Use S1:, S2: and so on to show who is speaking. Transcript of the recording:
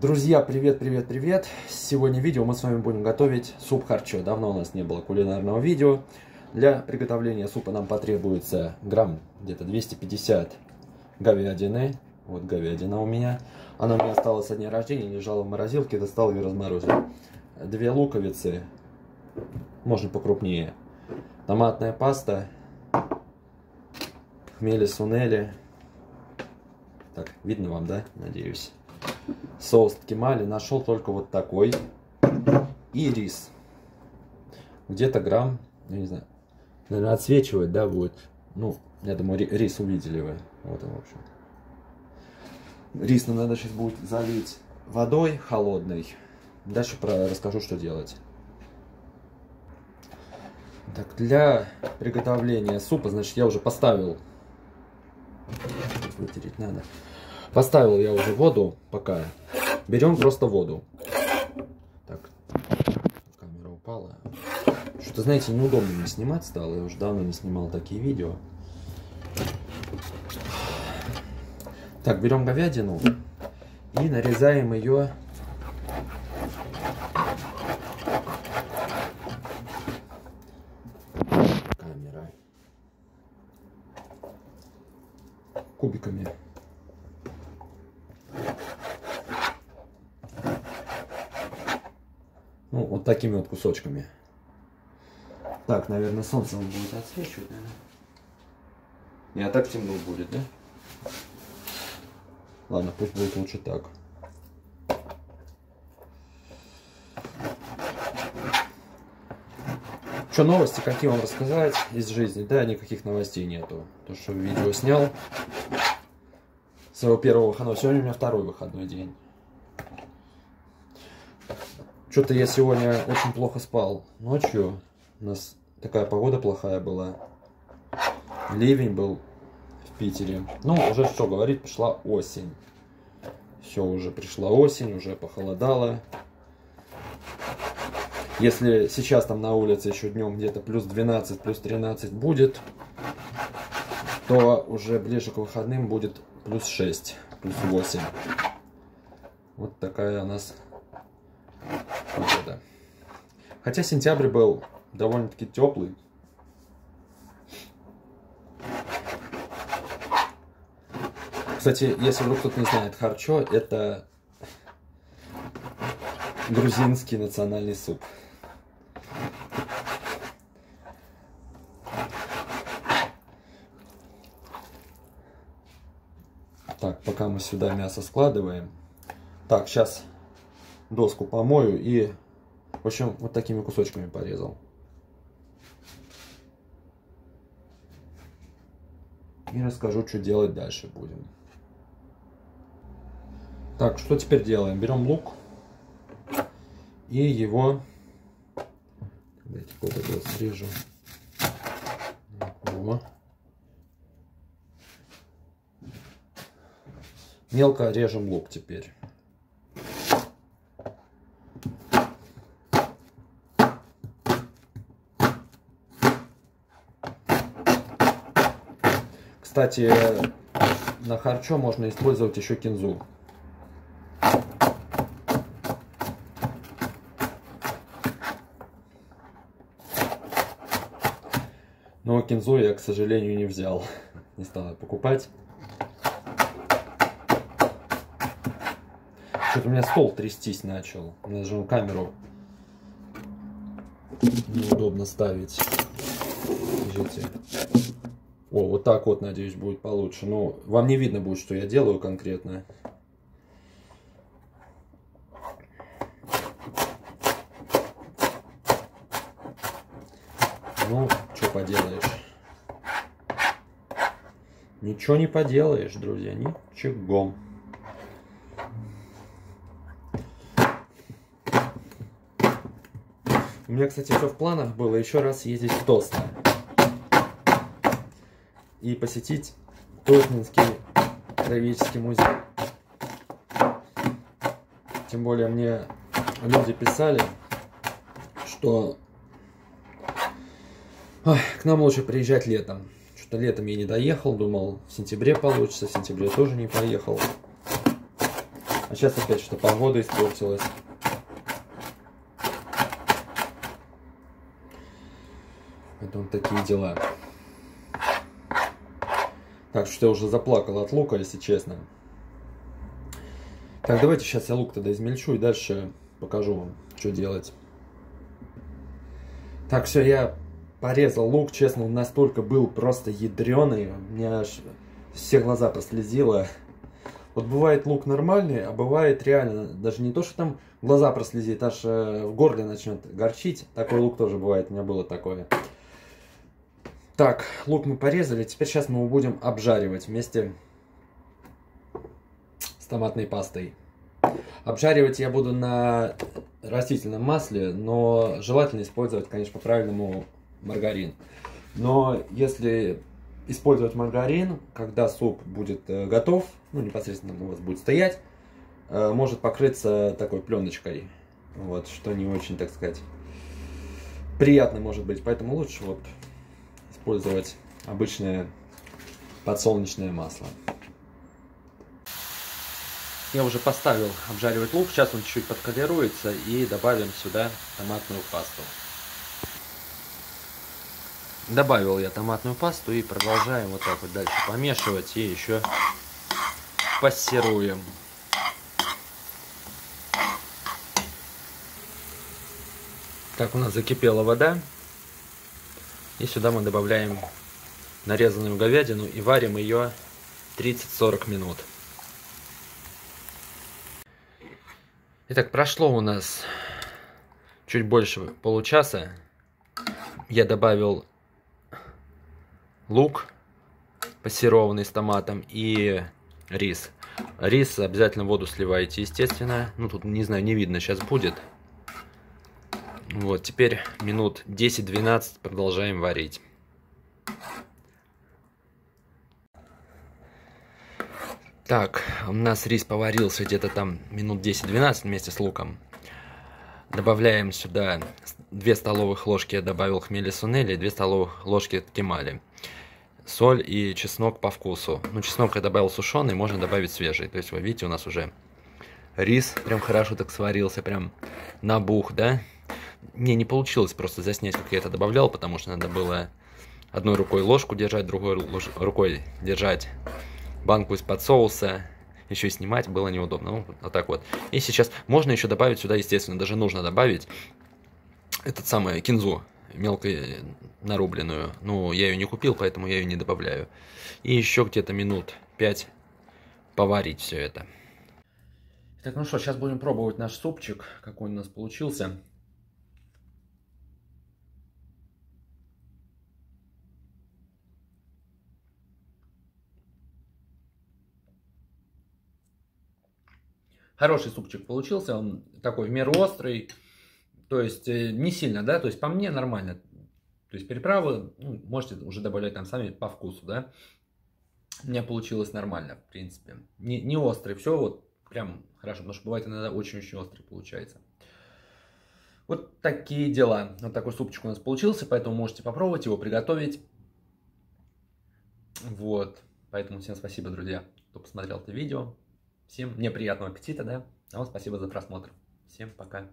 S1: Друзья, привет, привет, привет! Сегодня видео мы с вами будем готовить суп харчо. Давно у нас не было кулинарного видео. Для приготовления супа нам потребуется грамм где-то 250 говядины. Вот говядина у меня. Она у меня осталась со дня рождения, лежала в морозилке, достал и разморозил. Две луковицы, можно покрупнее. Томатная паста, хмели сунели. Так, видно вам, да? Надеюсь соус ткемали нашел только вот такой. И рис. Где-то грамм, я не знаю, наверное, отсвечивает, да, будет. Ну, я думаю, рис увидели вы. Вот он, в общем. Рис нам надо сейчас будет залить водой холодной. Дальше про расскажу, что делать. Так, для приготовления супа, значит, я уже поставил. Вытереть надо. Поставил я уже воду пока. Берем просто воду. Так, камера упала. Что-то, знаете, неудобно мне снимать стало. Я уже давно не снимал такие видео. Так, берем говядину и нарезаем ее камера кубиками. Ну, вот такими вот кусочками. Так, наверное, солнце он будет отсвечивать, наверное. Не, а так темно будет, да? Ладно, пусть будет лучше так. Что новости, какие вам рассказать из жизни? Да, никаких новостей нету. То, что видео снял своего первого выходного. Сегодня у меня второй выходной день. Что-то я сегодня очень плохо спал ночью. У нас такая погода плохая была. Ливень был в Питере. Ну, уже что говорить, пришла осень. Все, уже пришла осень, уже похолодало. Если сейчас там на улице еще днем где-то плюс 12, плюс 13 будет, то уже ближе к выходным будет плюс 6, плюс 8. Вот такая у нас погода. Хотя сентябрь был довольно-таки теплый. Кстати, если вдруг кто-то не знает, харчо это грузинский национальный суп. Так, пока мы сюда мясо складываем. Так, сейчас доску помою и, в общем, вот такими кусочками порезал. И расскажу, что делать дальше будем. Так, что теперь делаем? Берем лук и его... Давайте вот срежем. Мелко режем лук теперь. Кстати, на харчо можно использовать еще кинзу. Но кинзу я, к сожалению, не взял. Не стал покупать. Что-то у меня стол трястись начал. У меня же камеру неудобно ставить. Держите. О, вот так вот, надеюсь, будет получше. Но вам не видно будет, что я делаю конкретно. Ну, что поделаешь. Ничего не поделаешь, друзья, ничего. У меня, кстати, все в планах было еще раз ездить в Тосно и посетить Тоснинский краеведческий музей. Тем более мне люди писали, что Ой, к нам лучше приезжать летом. Что-то летом я не доехал, думал в сентябре получится, в сентябре тоже не поехал. А сейчас опять что погода испортилась. Поэтому такие дела. Так что я уже заплакал от лука, если честно. Так, давайте сейчас я лук тогда измельчу и дальше покажу вам, что делать. Так, все, я порезал лук, честно, он настолько был просто ядреный, у меня аж все глаза прослезило. Вот бывает лук нормальный, а бывает реально, даже не то, что там глаза прослезит, аж э, в горле начнет горчить. Такой лук тоже бывает, у меня было такое. Так, лук мы порезали, теперь сейчас мы его будем обжаривать вместе с томатной пастой. Обжаривать я буду на растительном масле, но желательно использовать, конечно, по-правильному маргарин. Но если использовать маргарин, когда суп будет э, готов, ну, непосредственно у вас будет стоять, э, может покрыться такой пленочкой, вот, что не очень, так сказать, приятно может быть. Поэтому лучше вот использовать обычное подсолнечное масло. Я уже поставил обжаривать лук, сейчас он чуть-чуть подколируется и добавим сюда томатную пасту. Добавил я томатную пасту и продолжаем вот так вот дальше помешивать и еще пассируем. Так, у нас закипела вода. И сюда мы добавляем нарезанную говядину и варим ее 30-40 минут. Итак, прошло у нас чуть больше получаса. Я добавил лук пассерованный с томатом и рис. Рис обязательно воду сливаете, естественно. Ну, тут, не знаю, не видно, сейчас будет. Вот, теперь минут 10-12 продолжаем варить. Так, у нас рис поварился где-то там минут 10-12 вместе с луком. Добавляем сюда 2 столовых ложки, я добавил хмели сунели, 2 столовых ложки кемали соль и чеснок по вкусу. Ну, чеснок я добавил сушеный, можно добавить свежий. То есть, вы видите, у нас уже рис прям хорошо так сварился, прям набух, да? Не, не получилось просто заснять, как я это добавлял, потому что надо было одной рукой ложку держать, другой рукой держать банку из-под соуса, еще и снимать было неудобно. Ну, вот так вот. И сейчас можно еще добавить сюда, естественно, даже нужно добавить этот самый кинзу мелко нарубленную. Ну, я ее не купил, поэтому я ее не добавляю. И еще где-то минут 5 поварить все это. Так, ну что, сейчас будем пробовать наш супчик, какой у нас получился. Хороший супчик получился, он такой в меру острый. То есть э, не сильно, да, то есть по мне нормально. То есть приправы ну, можете уже добавлять там сами по вкусу, да. У меня получилось нормально, в принципе. Не, не острый, все вот прям хорошо, потому что бывает иногда очень-очень острый получается. Вот такие дела. Вот такой супчик у нас получился, поэтому можете попробовать его приготовить. Вот. Поэтому всем спасибо, друзья, кто посмотрел это видео. Всем мне приятного аппетита, да. А вам спасибо за просмотр. Всем пока.